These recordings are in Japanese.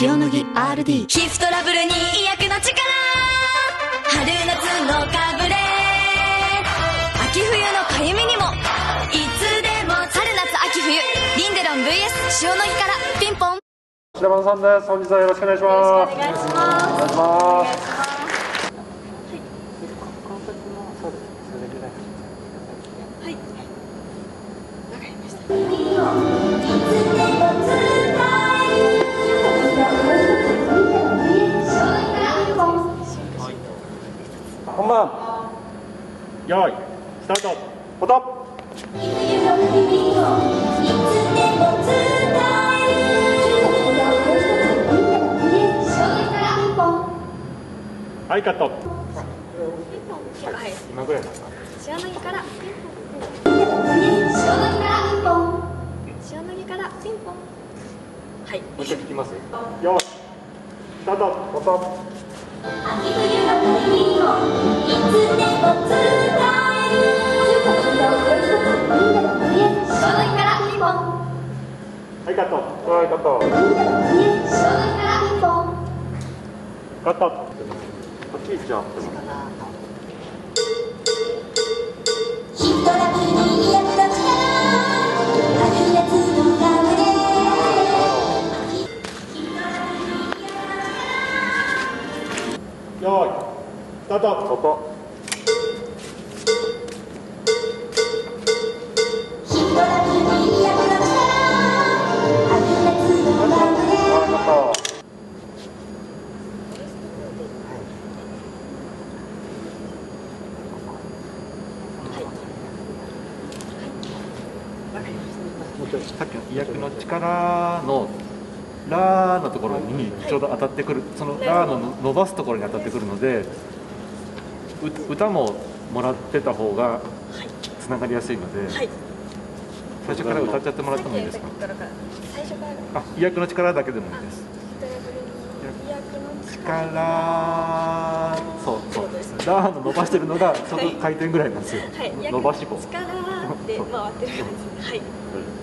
塩野義 RD 皮膚トラブルに医薬の力。春夏のかぶれ。秋冬のかゆみにも。いつでも春夏秋冬。リンデロン VS 塩野義からピンポン。白番さんです。本日はよろしくお願いします。お願いします。お願い。します。本はい、カット。今ぐらいですか。塩からピンポン塩からピンポン塩野義からピンポンはいもう一回聞きます？用意、スタート。音。はい、カット。はい、カット。カット。こっち行っちゃう。用意、スタート。ここ、さっきの医薬の力のラーのところにちょうど当たってくる、そのラーの伸ばすところに当たってくるので、う歌ももらってた方がつながりやすいので、はい。最初から歌っちゃってもらってもいいですか？あ、医薬の力だけでもいいです。力、そうそう。ラーの伸ばしてるのがちょうど回転ぐらいなんですよ。はい。伸ばし棒。力で回ってる感じ。はい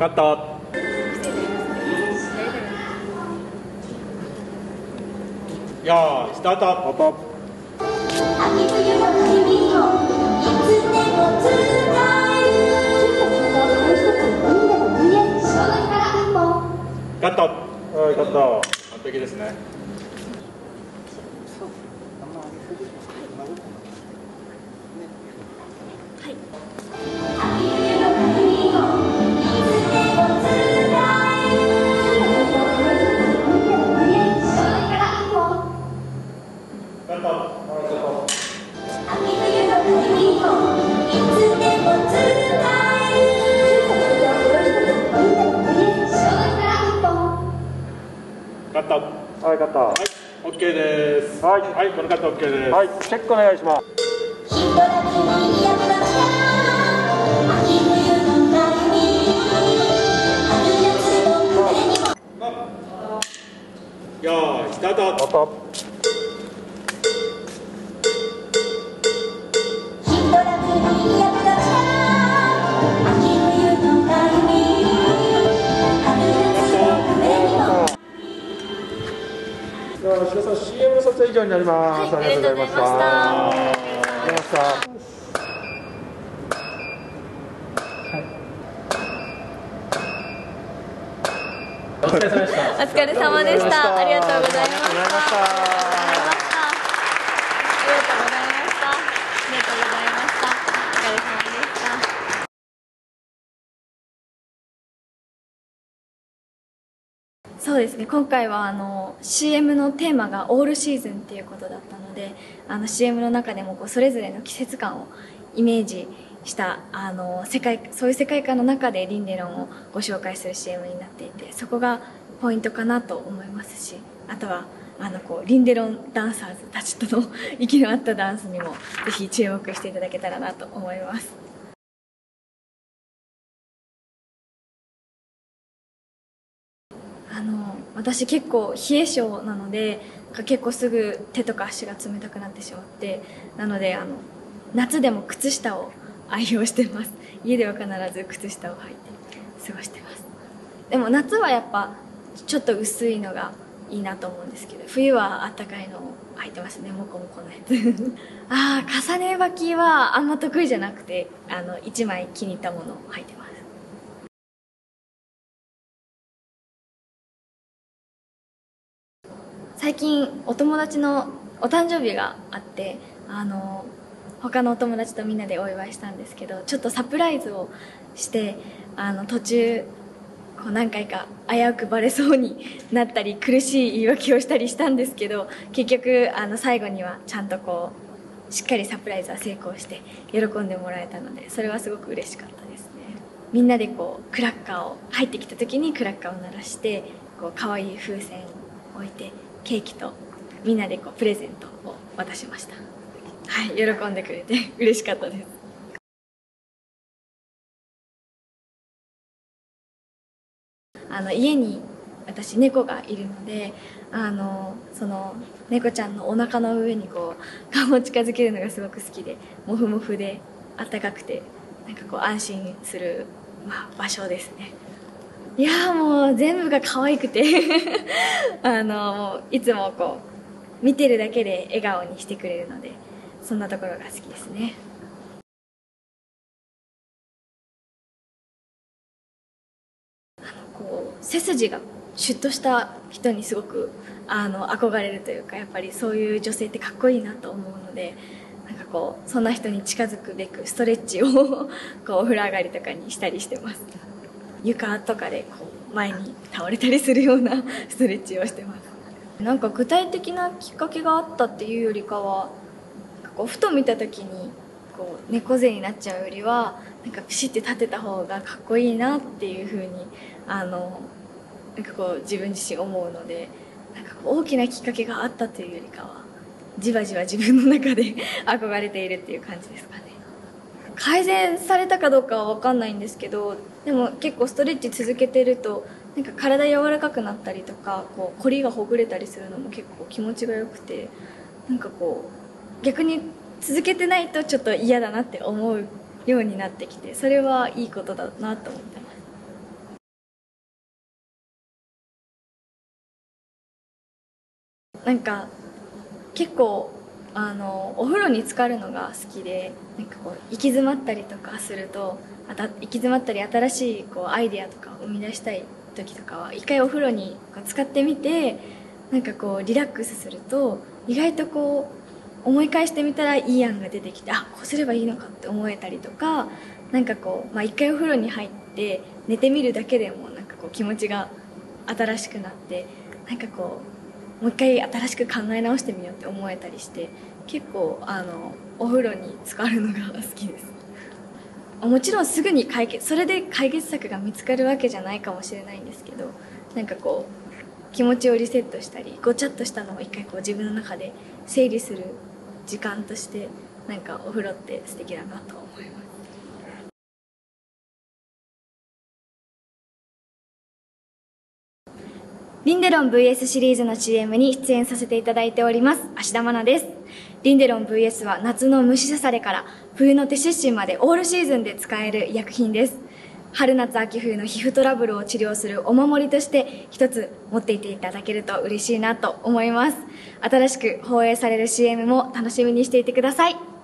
カットよーいスタート。ポポ秋冬の君をいつでも伝えるカット。はいカット。完璧ですね。カはいカットはい OK です。はい。はいこのカット OK です。はいチェックお願いします。よーいスタート撮影以上になります、はいありがとうございました。ありがとうございました。お疲れ様でした。お疲れ様でしたありがとうございましたそうですね。今回はあの CM のテーマがオールシーズンっていうことだったのであの CM の中でもこうそれぞれの季節感をイメージしたあの世界そういう世界観の中でリンデロンをご紹介する CM になっていてそこがポイントかなと思いますしあとはあのこうリンデロンダンサーズたちとの 息の合ったダンスにもぜひ注目していただけたらなと思います。私結構冷え性なので結構すぐ手とか足が冷たくなってしまってなのであの夏でも靴下を愛用してます。家では必ず靴下を履いて過ごしてます。でも夏はやっぱちょっと薄いのがいいなと思うんですけど冬はあったかいのを履いてますね。モコモコのやつ。ああ重ね履きはあんま得意じゃなくてあの1枚気に入ったものを履いてます最近お友達のお誕生日があってあの他のお友達とみんなでお祝いしたんですけどちょっとサプライズをしてあの途中こう何回か危うくバレそうになったり苦しい言い訳をしたりしたんですけど結局あの最後にはちゃんとこうしっかりサプライズは成功して喜んでもらえたのでそれはすごく嬉しかったですね。みんなでこうクラッカーを入ってきた時にクラッカーを鳴らしてこう可愛い風船を置いてケーキとみんなでこうプレゼントを渡しました。はい喜んでくれて嬉しかったです。あの家に私猫がいるのであのその猫ちゃんのお腹の上にこう顔を近づけるのがすごく好きでモフモフで暖かくてなんかこう安心する、まあ、場所ですね。いやもう全部が可愛くて。あのいつもこう見てるだけで笑顔にしてくれるのでそんなところが好きですね。こう背筋がシュッとした人にすごくあの憧れるというかやっぱりそういう女性ってかっこいいなと思うのでなんかこうそんな人に近づくべくストレッチを こうお風呂上がりとかにしたりしてます。床とかでこう前に倒れたりするようなストレッチをしてます。なんか具体的なきっかけがあったっていうよりかはかこうふと見た時にこう猫背になっちゃうよりはなんかピシッて立てた方がかっこいいなっていうふうにあのなんかこう自分自身思うのでなんか大きなきっかけがあったというよりかはじわじわ自分の中で 憧れているっていう感じですかね。改善されたかどうかは分かんないんですけどでも結構ストレッチ続けてるとなんか体柔らかくなったりとかこう凝りがほぐれたりするのも結構気持ちがよくてなんかこう逆に続けてないとちょっと嫌だなって思うようになってきてそれはいいことだなと思ってます。なんか結構あのお風呂に浸かるのが好きでなんかこう行き詰まったりとかするとあた行き詰まったり新しいこうアイデアとかを生み出したい時とかは一回お風呂にこう使ってみてなんかこうリラックスすると意外とこう思い返してみたらいい案が出てきてあこうすればいいのかって思えたりとかなんかこう、まあ、回お風呂に入って寝てみるだけでもなんかこう気持ちが新しくなってなんかこうもう一回新しく考え直してみようって思えたりして結構あのお風呂に浸かるのが好きです。もちろんすぐに解決それで解決策が見つかるわけじゃないかもしれないんですけどなんかこう気持ちをリセットしたりごちゃっとしたのを一回こう自分の中で整理する時間としてなんかお風呂って素敵だなと思います。リンデロン VS シリーズの CM に出演させていただいております。芦田愛菜です。リンデロン VS は夏の虫刺されから冬の手湿疹までオールシーズンで使える医薬品です。春夏秋冬の皮膚トラブルを治療するお守りとして一つ持っていていただけると嬉しいなと思います。新しく放映される CM も楽しみにしていてください。